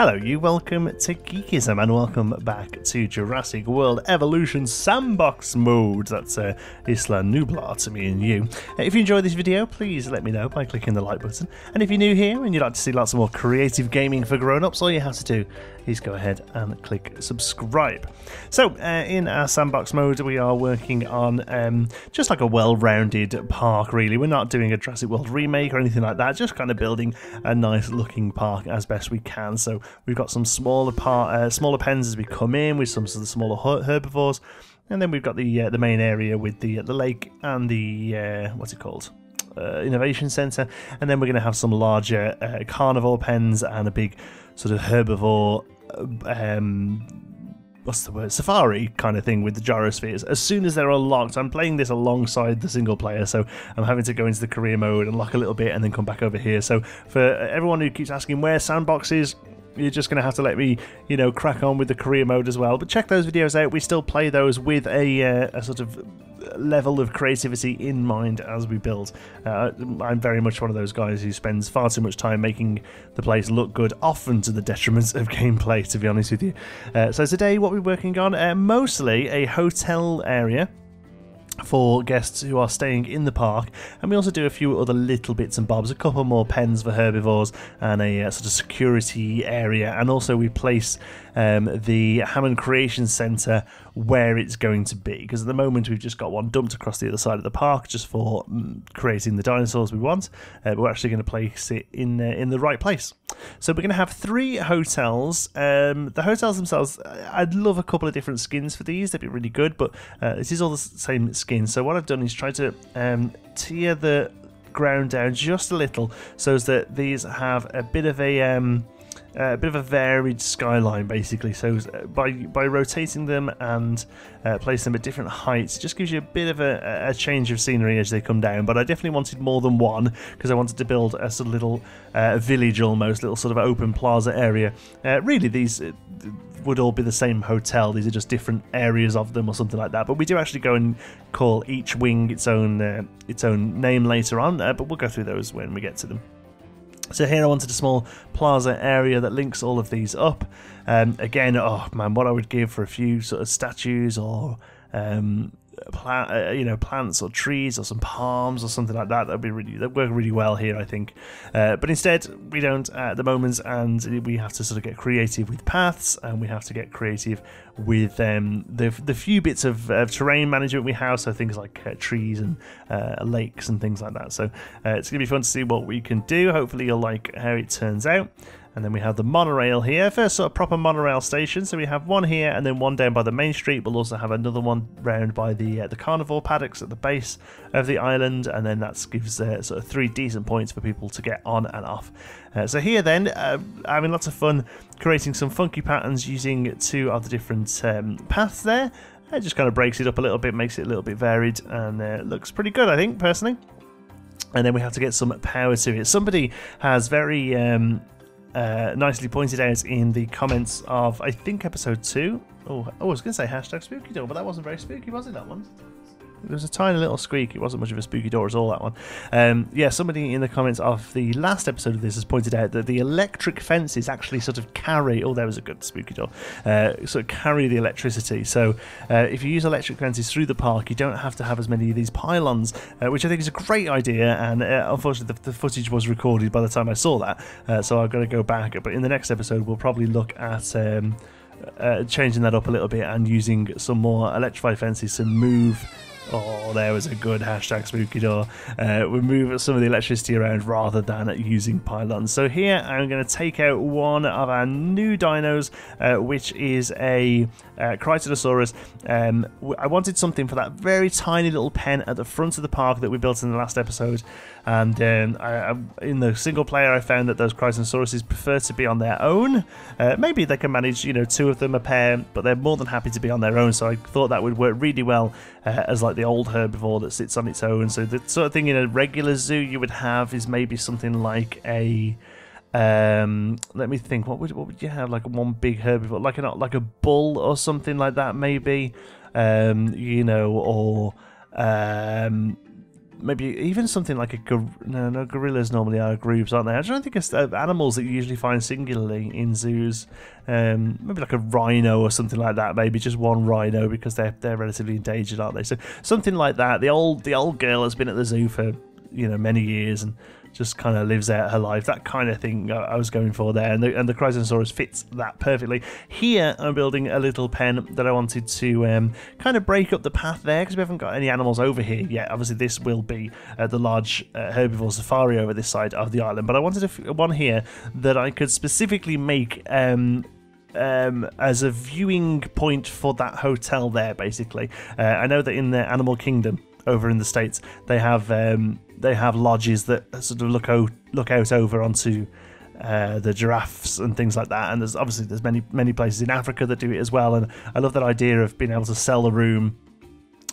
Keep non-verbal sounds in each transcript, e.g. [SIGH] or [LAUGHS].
Hello, you. Welcome to Geekism and welcome back to Jurassic World Evolution Sandbox mode. That's uh, Isla Nublar to me and you. If you enjoyed this video, please let me know by clicking the like button. And if you're new here and you'd like to see lots of more creative gaming for grown-ups, all you have to do is go ahead and click subscribe. So, uh, in our sandbox mode, we are working on um, just like a well-rounded park. Really, we're not doing a Jurassic World remake or anything like that. Just kind of building a nice-looking park as best we can. So, we've got some smaller part, uh, smaller pens as we come in with some of the smaller herbivores. And then we've got the uh, the main area with the the lake and the uh, what's it called uh, innovation center, and then we're going to have some larger uh, carnivore pens and a big sort of herbivore. Um, what's the word safari kind of thing with the gyrospheres as soon as they're unlocked i'm playing this alongside the single player so i'm having to go into the career mode and lock a little bit and then come back over here so for everyone who keeps asking where sandbox is you're just going to have to let me, you know, crack on with the career mode as well. But check those videos out. We still play those with a, uh, a sort of level of creativity in mind as we build. Uh, I'm very much one of those guys who spends far too much time making the place look good, often to the detriment of [LAUGHS] gameplay, to be honest with you. Uh, so today, what we're working on, uh, mostly a hotel area for guests who are staying in the park, and we also do a few other little bits and bobs, a couple more pens for herbivores, and a uh, sort of security area, and also we place um, the Hammond Creation Centre where it's going to be. Because at the moment we've just got one dumped across the other side of the park just for mm, creating the dinosaurs we want, uh, but we're actually going to place it in uh, in the right place. So we're going to have three hotels. Um, the hotels themselves, I'd love a couple of different skins for these. They'd be really good, but uh, this is all the same skin. So what I've done is try to um, tier the ground down just a little so that these have a bit of a um, uh, a bit of a varied skyline basically. So uh, by by rotating them and uh, placing them at different heights just gives you a bit of a, a, change of scenery as they come down. But I definitely wanted more than one because I wanted to build a sort of little uh, village almost little sort of open plaza area. Uh, really these would all be the same hotel. These are just different areas of them or something like that. But we do actually go and call each wing its own its own name later on but we'll go through those when we get to them so here I wanted a small plaza area that links all of these up. Um, again, oh man, what I would give for a few sort of statues or um, plant, uh, you know, plants or trees or some palms or something like that. That'd be really that work really well here, I think. Uh, but instead, we don't at the moment, and we have to sort of get creative with paths, and we have to get creative with um, the the few bits of, of, terrain management we have. So things like uh, trees and uh, lakes and things like that. So uh, it's gonna be fun to see what we can do. Hopefully, you'll like how it turns out. And then we have the monorail here, first sort of proper monorail station. So we have one here and then one down by the main street. We'll also have another one round by the uh, the carnivore paddocks at the base of the island, and then that gives uh, sort of three decent points for people to get on and off. Uh, so here then, uh, having lots of fun creating some funky patterns using two of the different um, paths there. It just kind of breaks it up a little bit, makes it a little bit varied, and uh, looks pretty good, I think, personally and then we have to get some power to it. Somebody has very um, uh, nicely pointed out in the comments of, I think, episode two. Oh, oh I was going to say hashtag spooky door, but that wasn't very spooky, was it, that one? It was a tiny little squeak. It wasn't much of a spooky door at all, that one. Um, yeah, somebody in the comments of the last episode of this has pointed out that the electric fences actually sort of carry. Oh, there was a good spooky door. Uh, sort of carry the electricity. So uh, if you use electric fences through the park, you don't have to have as many of these pylons, uh, which I think is a great idea. And uh, unfortunately, the, the, footage was recorded by the time I saw that. Uh, so I've got to go back. But in the next episode, we'll probably look at. Um, uh, changing that up a little bit and using some more electrified fences to move Oh, there was a good hashtag spooky door. Uh, we move some of the electricity around rather than using pylons. So here I'm going to take out one of our new dinos, uh, which is a uh, Crichtonsaurus. Um, I wanted something for that very tiny little pen at the front of the park that we built in the last episode. And um, I, I, in the single player, I found that those Crichtonsauruses prefer to be on their own. Uh, maybe they can manage, you know, two of them a pair, but they're more than happy to be on their own. So I thought that would work really well uh, as like the old herbivore that sits on its own. So the sort of thing in a regular zoo you would have is maybe something like a um, let me think. What would what would you have? Like one big herbivore, like a like a bull or something like that, maybe. Um, you know, or um, maybe even something like a no, no gorillas normally are groups, aren't they? I don't think it's uh, animals that you usually find singularly in zoos. Um, maybe like a rhino or something like that. Maybe just one rhino because they're they're relatively endangered, aren't they? So something like that. The old the old girl has been at the zoo for you know many years and just kind of lives out her life. That kind of thing I was going for there, and the, and the Chrysosaurus fits that perfectly. Here, I'm building a little pen that I wanted to um, kind of break up the path there because we haven't got any animals over here yet. Obviously, this will be uh, the large uh, herbivore safari over this side of the island, but I wanted one here that I could specifically make. Um, um, as a viewing point for that hotel there, basically. Uh, I know that in the Animal Kingdom over in the states, they have um, they have lodges that sort of look out look out over onto uh, the giraffes and things like that. And there's obviously there's many many places in Africa that do it as well. And I love that idea of being able to sell a room,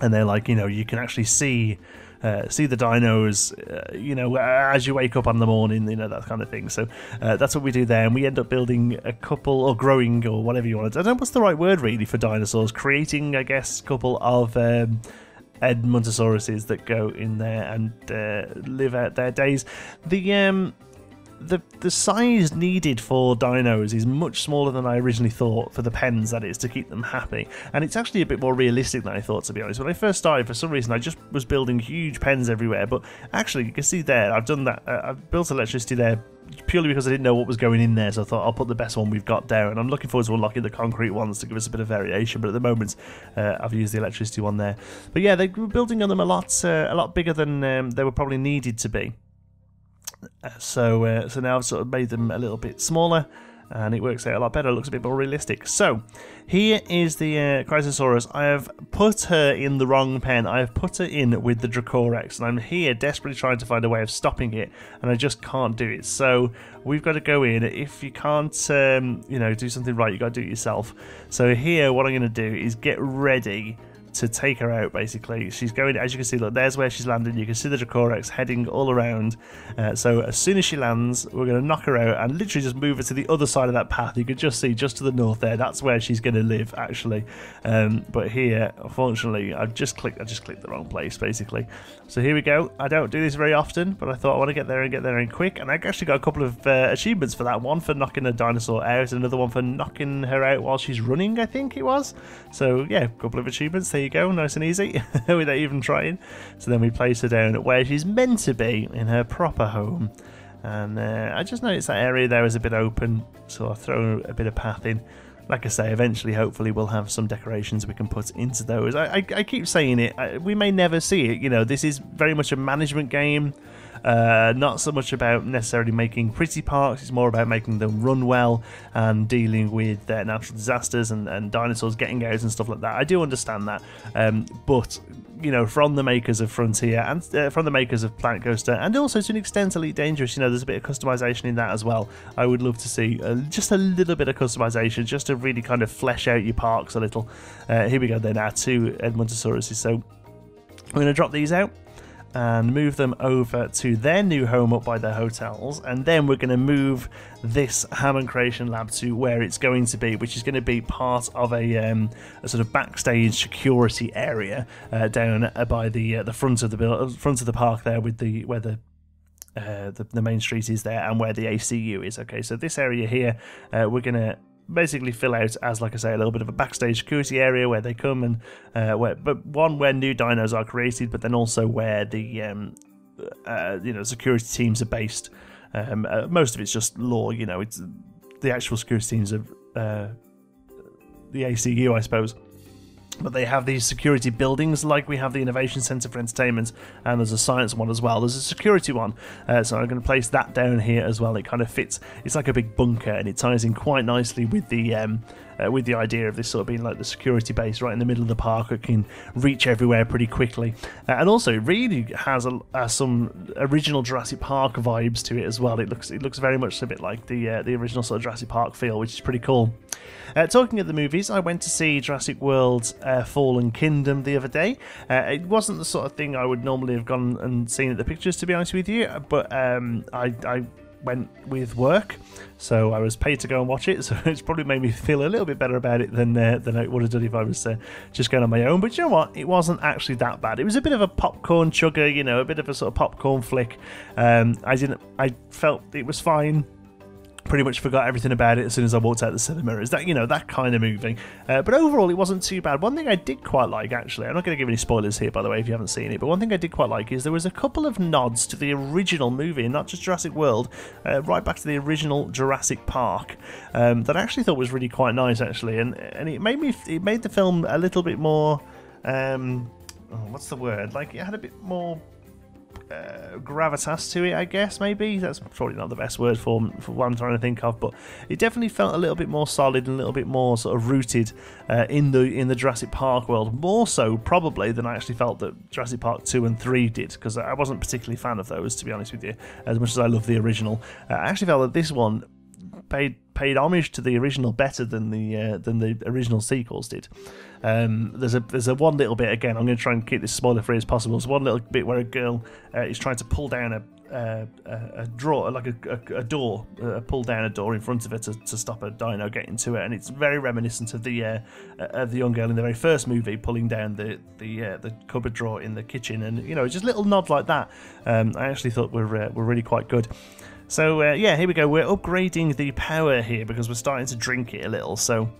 and they're like you know you can actually see. Uh, see the dinos, uh, you know, as you wake up on the morning, you know, that kind of thing. So uh, that's what we do there. And we end up building a couple, or growing, or whatever you want I don't know what's the right word really for dinosaurs. Creating, I guess, a couple of um, Edmontosauruses that go in there and uh, live out their days. The um, the the size needed for dinos is much smaller than I originally thought for the pens that is to keep them happy, and it's actually a bit more realistic than I thought to be honest. When I first started, for some reason, I just was building huge pens everywhere, but actually, you can see there, I've done that. Uh, I've built electricity there purely because I didn't know what was going in there, so I thought I'll put the best one we've got there. And I'm looking forward to unlocking the concrete ones to give us a bit of variation. But at the moment, uh, I've used the electricity one there. But yeah, they were building on them a lot, uh, a lot bigger than um, they were probably needed to be. So, uh, so now I've sort of made them a little bit smaller and it works out a lot better. It looks a bit more realistic. So, here is the uh, Chrysosaurus. I have put her in the wrong pen. I have put her in with the Dracorex, and I'm here desperately trying to find a way of stopping it, and I just can't do it. So, we've got to go in. If you can't, um, you know, do something right, you got to do it yourself. So, here, what I'm going to do is get ready to take her out, basically. She's going, as you can see, look, there's where she's landing. You can see the Dracorex heading all around. Uh, so as soon as she lands, we're going to knock her out and literally just move her to the other side of that path. You can just see just to the north there. That's where she's going to live, actually. Um, but here, unfortunately, I've just clicked, I just clicked the wrong place, basically. So here we go. I don't do this very often, but I thought I want to get there and get there in quick. And I actually got a couple of uh, achievements for that. One for knocking a dinosaur out, another one for knocking her out while she's running, I think it was. So yeah, a couple of achievements. There you go, nice and easy, [LAUGHS] without even trying. So then we place her down where she's meant to be, in her proper home. And uh, I just noticed that area there is a bit open, so throw a bit of path in. Like I say, eventually, hopefully, we'll have some decorations we can put into those. I, I, I keep saying it, I, we may never see it. You know, this is very much a management game. Uh, not so much about necessarily making pretty parks, it's more about making them run well and dealing with uh, natural disasters and, and, dinosaurs getting out and stuff like that. I do understand that, um, but you know, from the makers of Frontier and uh, from the makers of Planet Coaster, and also to an extent Elite Dangerous, you know, there's a bit of customization in that as well. I would love to see uh, just a little bit of customization, just to really kind of flesh out your parks a little. Uh, here we go, then, our two Edmontosauruses. So we're going to drop these out and move them over to their new home up by their hotels. And then we're going to move this Hammond Creation Lab to where it's going to be, which is going to be part of a, um, a sort of backstage security area uh, down uh, by the uh, the front of the front of the park there, with the where the uh, the, the, main street is there and where the ACU is. Okay, so this area here, uh, we're going to basically fill out as, like I say, a little bit of a backstage security area where they come and uh, where, but one where new dinos are created, but then also where the um, uh, you know security teams are based. Um, uh, most of it's just law, you know. It's the actual security teams of uh, the ACU, I suppose but they have these security buildings like we have the Innovation Centre for Entertainment and there's a science one as well. There's a security one, uh, so I'm going to place that down here as well. It kind of fits, it's like a big bunker and it ties in quite nicely with the um, uh, with the idea of this sort of being like the security base right in the middle of the park. It can reach everywhere pretty quickly, uh, and also it really has a, some original Jurassic Park vibes to it as well. It looks it looks very much a bit like the uh, the original sort of Jurassic Park feel, which is pretty cool. Uh, talking of the movies, I went to see Jurassic World uh, Fallen Kingdom the other day. Uh, it wasn't the sort of thing I would normally have gone and seen at the pictures, to be honest with you, but um, I, I went with work, so I was paid to go and watch it. [LAUGHS] So it's probably made me feel a little bit better about it than uh, than I would have done if I was uh, just going on my own. But you know what? It wasn't actually that bad. It was a bit of a popcorn chugger, you know, a bit of a sort of popcorn flick. Um, I didn't. I felt it was fine pretty much forgot everything about it as soon as I walked out the cinema. Is that you know that kind of moving? Uh, but overall, it wasn't too bad. One thing I did quite like, actually, I'm not going to give any spoilers here, by the way, if you haven't seen it. But one thing I did quite like is there was a couple of nods to the original movie, not just Jurassic World, uh, right back to the original Jurassic Park, um, that I actually thought was really quite nice, actually, and and it made me it made the film a little bit more. Um, oh, what's the word? Like it had a bit more uh, gravitas to it, I guess. Maybe that's probably not the best word for, for what I'm trying to think of, but it definitely felt a little bit more solid and a little bit more sort of rooted uh, in the in the Jurassic Park world. More so, probably, than I actually felt that Jurassic Park two and three did, because I wasn't particularly fan of those, to be honest with you. As much as I love the original, uh, I actually felt that this one paid paid homage to the original better than the uh, than the original sequels did. Um, there's a there's a one little bit again. I'm going to try and keep this spoiler free as possible. There's one little bit where a girl uh, is trying to pull down a a, a drawer, like a, a, a door, uh, pull down a door in front of her to, to stop a dino getting to it, and it's very reminiscent of the uh, of the young girl in the very first movie pulling down the the uh, the cupboard drawer in the kitchen, and you know just little nods like that. Um, I actually thought were uh, were really quite good. So uh, yeah, here we go. We're upgrading the power here because we're starting to drink it a little. So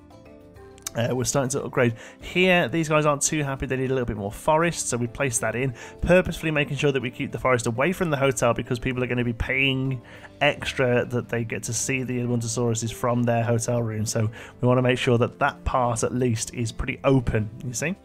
uh, we're starting to upgrade here. These guys aren't too happy. They need a little bit more forest, so we place that in, purposefully making sure that we keep the forest away from the hotel because people are going to be paying extra that they get to see the Edmontosauruses from their hotel room. So we want to make sure that that part at least is pretty open. You see.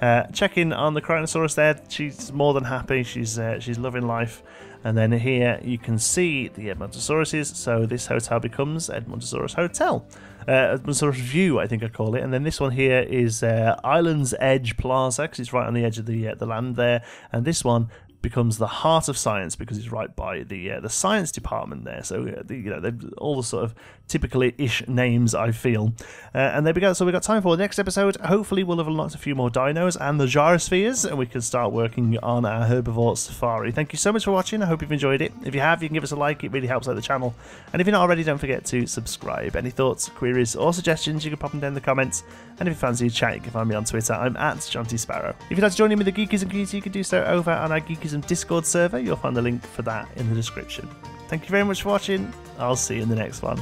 Uh, check in on the Kronosaurus there. She's more than happy. She's uh, she's loving life. And then here you can see the Edmontosauruses. So this hotel becomes Edmontosaurus Hotel. Uh, Edmontosaurus View, I think I call it. And then this one here is uh, Island's Edge Plaza, because it's right on the edge of the uh, the land there. And this one becomes the heart of science because it's right by the uh, the science department there. So uh, the, you know all the sort of typically ish names I feel. Uh, and there we go. So we've got time for the next episode. Hopefully we'll have unlocked a few more dinos and the gyrospheres, and we can start working on our herbivore safari. Thank you so much for watching. I hope you've enjoyed it. If you have, you can give us a like. It really helps out the channel. And if you're not already, don't forget to subscribe. Any thoughts, queries, or suggestions, you can pop them down in the comments. And if you fancy a chat, you can find me on Twitter. I'm at John T. Sparrow. If you'd like to join in with the and community, you can do so over on our Discord server. You'll find the link for that in the description. Thank you very much for watching. I'll see you in the next one.